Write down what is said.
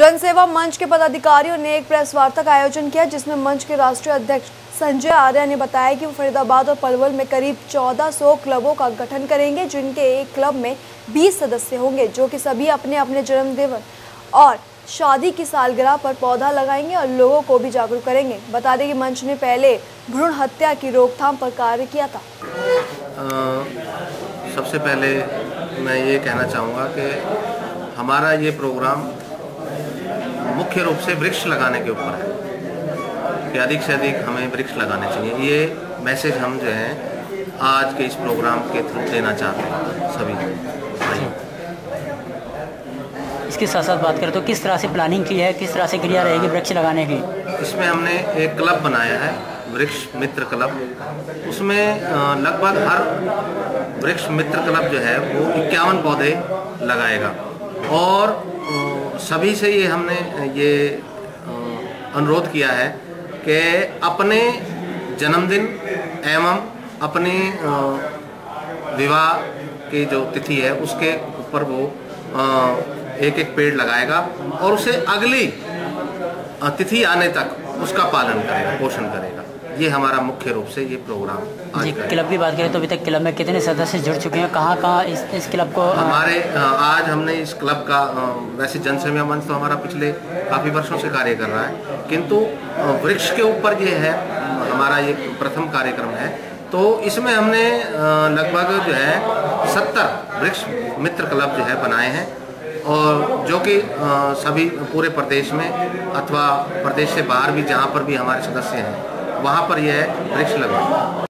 जनसेवा मंच के पदाधिकारियों ने एक प्रेस वार्ता का आयोजन किया जिसमें मंच के राष्ट्रीय अध्यक्ष संजय आर्या ने बताया कि वो फरीदाबाद और पलवल में करीब 1400 क्लबों का गठन करेंगे जिनके एक क्लब में 20 सदस्य होंगे जो कि सभी अपने अपने जन्मदिन और शादी की सालगिरह पर पौधा लगाएँगे और लोगों को भी जागरूक करेंगे। बता दें कि मंच ने पहले भ्रूण हत्या की रोकथाम पर कार्य किया था। अ, सबसे पहले मैं ये कहना चाहूँगा कि हमारा ये प्रोग्राम मुख्य रूप से वृक्ष लगाने के ऊपर है। कि अधिक से अधिक हमें वृक्ष लगाने चाहिए। ये मैसेज हम जो है आज के इस प्रोग्राम के थ्रू देना चाहते हैं सभी। भाइयों इसके साथ साथ बात करें तो किस तरह से प्लानिंग की है किस तरह से क्रिया रहेगी वृक्ष लगाने की? इसमें हमने एक क्लब बनाया है वृक्ष मित्र क्लब उसमें लगभग हर वृक्ष मित्र क्लब जो है वो इक्यावन पौधे लगाएगा। और सभी से ये हमने, ये अनुरोध किया है कि अपने जन्मदिन एवं अपने विवाह की जो तिथि है, उसके ऊपर वो एक एक पेड़ लगाएगा और उसे अगली तिथि आने तक उसका पालन करेगा, पोषण करेगा। ये हमारा मुख्य रूप से ये प्रोग्राम जी क्लब की बात करें तो अभी तक क्लब में कितने सदस्य जुड़ चुके हैं? कहाँ कहाँ इस इस क्लब को हमारे आज हमने इस क्लब का वैसे जनसेवा मंच तो हमारा पिछले काफ़ी वर्षों से कार्य कर रहा है। किंतु वृक्ष के ऊपर ये है हमारा ये प्रथम कार्यक्रम है। तो इसमें हमने लगभग जो है सत्तर वृक्ष मित्र क्लब जो है बनाए हैं। और जो कि सभी पूरे प्रदेश में अथवा प्रदेश से बाहर भी जहाँ पर भी हमारे सदस्य हैं वहाँ पर यह वृक्ष लगवाए